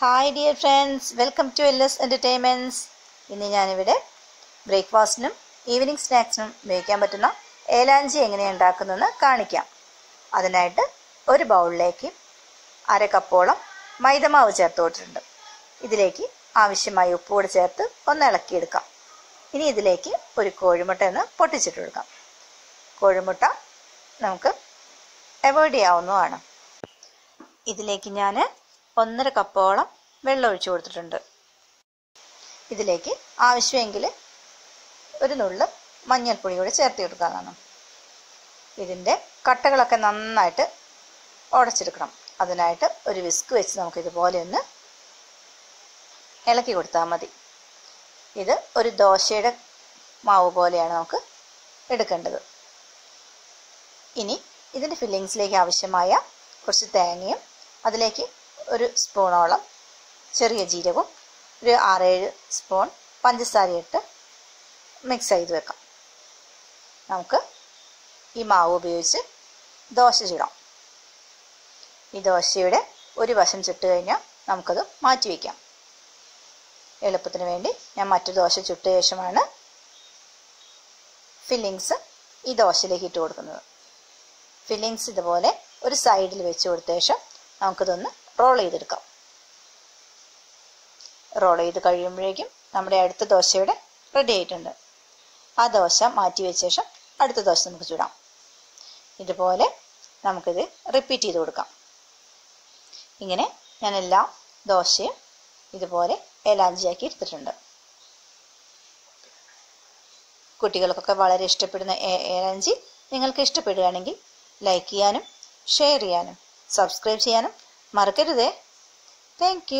Hi dear friends welcome to L S entertainments ഇന്ന് ഞാനിവിടെ ബ്രേക്ക്ഫാസ്റ്റിനും evening സ്നാക്സിനും ഉപയോഗിക്കാൻ പറ്റുന്ന ഏലാഞ്ചി എങ്ങനെയാണ് ഉണ്ടാക്കുന്നതെന്ന് കാണിക്കാം. അതിനായിട്ട് ഒരു ബൗളിലേക്ക് അര കപ്പോളം മൈദമാവ് ചേർത്ത് കൊടുത്തിട്ടുണ്ട്. ഇതിലേക്ക് ആവശ്യമായ ഉപ്പ് കൂടി ചേർത്ത് ഒന്ന് ഇളക്കിയെടുക്കാം. ഇനി ഇതിലേക്ക് ഒരു കോഴിമുട്ട ഒന്ന് പൊട്ടിച്ചിട്ട് കൊടുക്കാം. കോഴിമുട്ട നമുക്ക് അവോയ്ഡ് ചെയ്യാവുന്നതാണ്. ഇതിലേക്ക് ഞാൻ ഒന്നര കപ്പോളം വെള്ളം ഒഴിച്ചു കൊടുത്തിട്ടുണ്ട്. ഇതിലേക്ക് ആവശ്യമെങ്കിൽ ഒരു നുള്ള് മഞ്ഞൾപ്പൊടി കൂടി ചേർത്ത് കൊടുക്കാനാണ് ഇതിന്റെ കട്ടകളൊക്കെ നന്നായിട്ട് ഉടച്ചെടുക്കണം. അതിനായിട്ട് ഒരു വിസ്ക് വെച്ച് നമുക്ക് ഇതുപോലെ ഒന്ന് ഇളക്കി കൊടുത്താൽ മതി. ഇത് ഒരു ദോശയുടെ മാവ് പോലെയാണ് നമുക്ക് എടുക്കേണ്ടത്. ഇനി ഇതിന്റെ ഫില്ലിങ്സിലേക്ക് ആവശ്യമായ കുറച്ച് തേങ്ങയും അതിലേക്ക് ഒരു സ്പൂണോളം ചെറിയ ജീരകവും ഒരു ആറേഴ് സ്പൂൺ പഞ്ചസാരയിട്ട് മിക്സ് ചെയ്ത് വെക്കാം. നമുക്ക് ഈ മാവ് ഉപയോഗിച്ച് ദോശ ചുടാം. ഈ ദോശയുടെ ഒരു വശം ചുട്ട് കഴിഞ്ഞാൽ നമുക്കത് മാറ്റി വയ്ക്കാം എളുപ്പത്തിന് വേണ്ടി ഞാൻ മറ്റു ദോശ ചുട്ട ശേഷമാണ് ഫില്ലിങ്സ് ഈ ദോശയിലേക്ക് ഇട്ട് കൊടുക്കുന്നത്. ഫില്ലിങ്സ് ഇതുപോലെ ഒരു സൈഡിൽ വെച്ച് കൊടുത്ത ശേഷം നമുക്കിതൊന്ന് റോൾ ചെയ്തെടുക്കാം. റോൾ ചെയ്ത് കഴിയുമ്പോഴേക്കും നമ്മുടെ അടുത്ത ദോശയുടെ റെഡി ആയിട്ടുണ്ട്. ആ ദോശ മാറ്റി വെച്ച ശേഷം അടുത്ത ദോശ നമുക്ക് ചൂടാം. ഇതുപോലെ നമുക്കിത് റിപ്പീറ്റ് ചെയ്ത് കൊടുക്കാം. ഇങ്ങനെ ഞാൻ എല്ലാ ദോശയും ഇതുപോലെ ഏലാഞ്ചിയാക്കി എടുത്തിട്ടുണ്ട്. കുട്ടികൾക്കൊക്കെ വളരെ ഇഷ്ടപ്പെടുന്ന ഏലാഞ്ചി നിങ്ങൾക്ക് ഇഷ്ടപ്പെടുകയാണെങ്കിൽ ലൈക്ക് ചെയ്യാനും ഷെയർ ചെയ്യാനും സബ്സ്ക്രൈബ് ചെയ്യാനും മറക്കരുതേ താങ്ക്